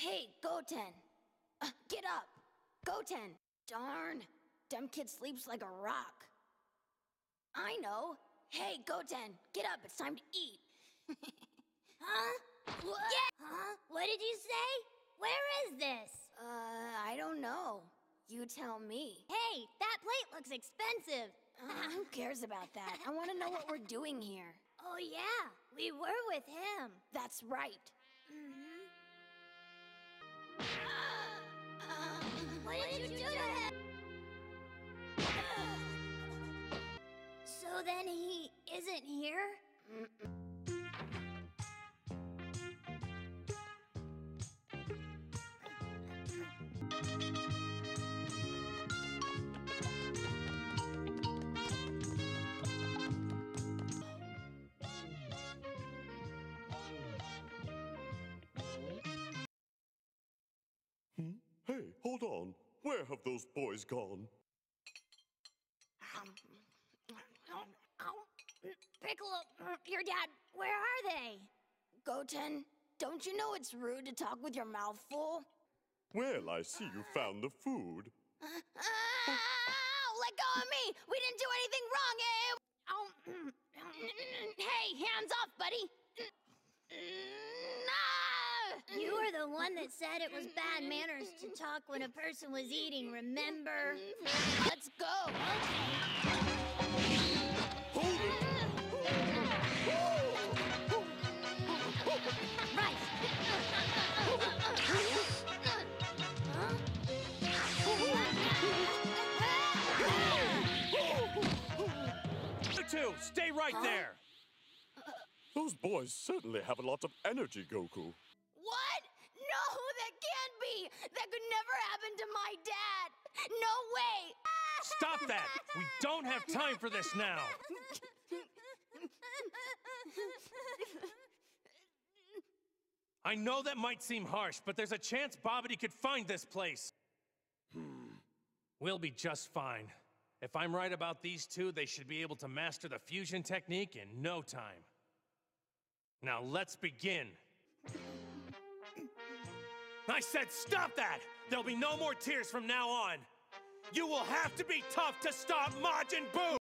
Hey, Goten. Uh, get up. Goten. Darn. Dumb kid sleeps like a rock. I know. Hey, Goten. Get up. It's time to eat. Huh? What? Yeah. Huh? What did you say? Where is this? Uh, I don't know. You tell me. Hey, that plate looks expensive. Uh, who cares about that? I want to know what we're doing here. Oh, yeah. We were with him. That's right. Mm-hmm. What did you do to him? So then he isn't here? Hold on. Where have those boys gone? Um, oh, Piccolo, your dad, where are they? Goten, don't you know it's rude to talk with your mouth full? Well, I see you found the food. Ow! Let go of me! We didn't do anything wrong! eh? Oh, mm, mm, mm, hey, hands off, buddy! You were the one that said it was bad manners to talk when a person was eating, remember? Let's go! Hold it! Right. You two, stay right there! Uh, uh, Those boys certainly have a lot of energy, Goku. That could never happen to my dad! No way! Stop that! We don't have time for this now! I know that might seem harsh, but there's a chance Babidi could find this place. Hmm. We'll be just fine. If I'm right about these two, they should be able to master the fusion technique in no time. Now let's begin. I said stop that! There'll be no more tears from now on. You will have to be tough to stop Majin Buu!